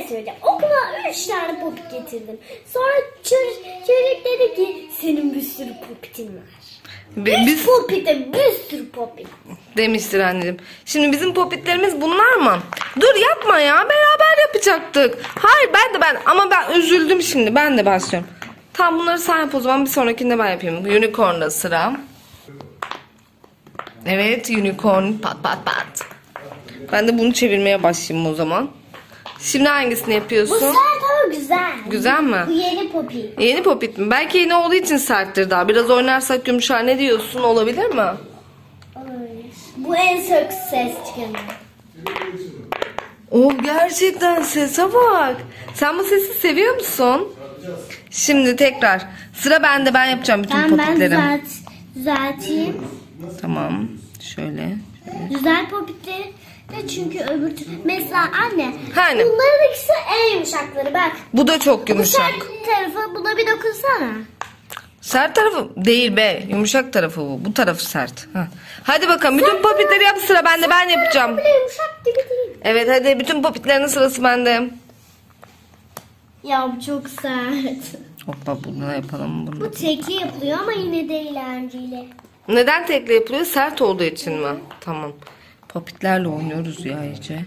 şey söyleyeceğim. Okula 3 tane popit getirdim. Sonra çocuk, çocuk dedi ki senin bir sürü popitin var. Bi- Üç Biz popite bir sürü popit. demiştir anneciğim. Şimdi bizim popitlerimiz bunlar mı? Dur yapma ya beraber yapacaktık. Hayır ben de ben ama ben üzüldüm şimdi ben de başlıyorum. Tamam bunları sen yap o zaman bir sonrakinde ben yapayım. Unicorn'da sıra. Evet unicorn pat pat pat. Ben de bunu çevirmeye başlayayım o zaman. Şimdi hangisini Bu yapıyorsun? sert ama güzel. Güzel mi? Bu yeni popit. Yeni popit mi? Belki yeni olduğu için serttir daha. Biraz oynarsak yumuşar ne diyorsun olabilir mi? Olabilir. Bu en çok ses çıkanı. Oh gerçekten sese bak. Sen bu sesi seviyor musun? Şimdi tekrar. Sıra bende ben yapacağım bütün ben popitleri. düzelt, düzelteyim. Tamam. Şöyle. Güzel popitleri de çünkü öbür türlü. Mesela anne. Hani? Bunların ikisi en yumuşakları bak. Bu da çok Bu yumuşak. sert tarafı buna bir dokunsana. Sert tarafı değil be. Yumuşak tarafı bu. Bu tarafı sert. Heh. Hadi bakalım bütün popitleri yap sıra bende ben yapacağım. Bile yumuşak gibi değil. Evet hadi bütün popitlerin sırası bende. Ya bu çok sert. Hoppa bunu yapalım bunu. Bu tekli yapılıyor ama yine de eğlenceli. Neden tekle yapılıyor? Sert olduğu için mi? Tamam. Popitlerle oynuyoruz ya iyice.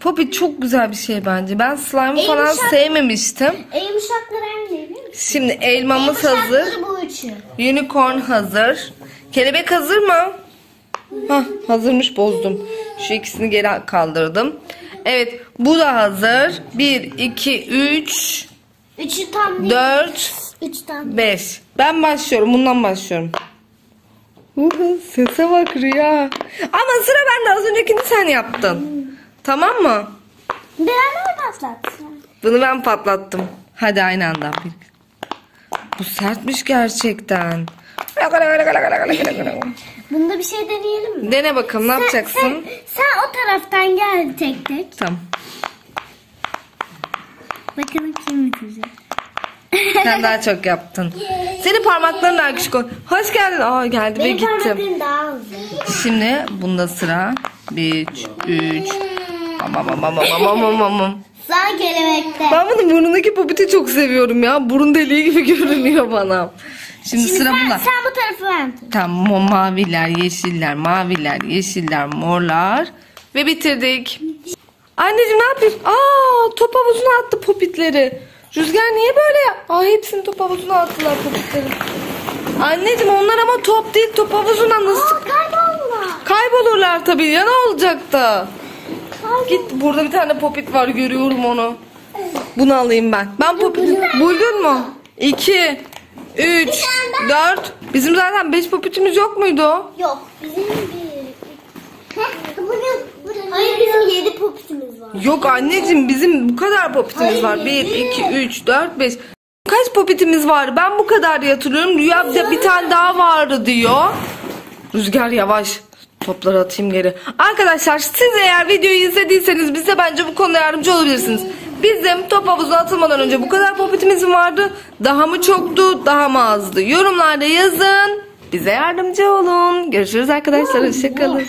Popit çok güzel bir şey bence. Ben slime'ı falan Yumuşak. sevmemiştim. En yumuşakları hangi biliyor musun? Şimdi elmamız hazır. Yumuşakları bu üçü. Unicorn hazır. Kelebek hazır mı? Hah hazırmış bozdum. Şu ikisini geri kaldırdım. Evet bu da hazır. 1, 2, 3, Üçü tam değil. 4, Üç tam. 5. Ben başlıyorum. Bundan başlıyorum. Sese bak Rüya. Ama sıra bende. Az öncekini sen yaptın. Tamam mı? Beraber başlatsın. Bunu ben patlattım. Hadi aynı anda. Bu sertmiş gerçekten. Bunda bir şey deneyelim mi? Dene bakalım ne yapacaksın? Sen, sen o taraftan gel tek tek. Tamam. Bakalım kim bitirecek. Sen daha çok yaptın. Senin parmakların daha küçük. ol- Hoş geldin. Aa geldi ve Benim gittim. parmaklarım daha uzun. Şimdi bunda sıra. 1, 3. Bam bam bam bam bam bam bam bam. Sen kelebekte. Ben bunu burnundaki popiti çok seviyorum ya. Burun deliği gibi görünüyor bana. Şimdi, Şimdi sıra sen, bunda. sen bu tarafı tut. Tamam maviler, yeşiller, maviler, yeşiller, morlar. Ve bitirdik. Anneciğim ne yapıyorsun? Aa top havuzuna attı popitleri. Rüzgar niye böyle ya? Aa hepsini top havuzuna attılar popitleri. Anneciğim onlar ama top değil top havuzuna nasıl? Aa kaybolma. Kaybolurlar tabii ya ne olacak da? Kaybol. Git burada bir tane popit var görüyorum onu. Bunu alayım ben. Ben popiti buldun mu? 2 3 4 Bizim zaten 5 popitimiz yok muydu? Yok bizim bir. Hayır bizim yedi popitimiz var. Yok anneciğim bizim bu kadar popitimiz var. 1 yedi. 2 3 4 5 Kaç popitimiz var? Ben bu kadar diye hatırlıyorum. Rüya bir de bir tane daha vardı diyor. Rüzgar yavaş. Topları atayım geri. Arkadaşlar siz eğer videoyu izlediyseniz bize bence bu konuda yardımcı olabilirsiniz. Bizim top havuzuna atılmadan önce bu kadar popitimiz mi vardı? Daha mı çoktu? Daha mı azdı? Yorumlarda yazın. Bize yardımcı olun. Görüşürüz arkadaşlar. Hoşçakalın.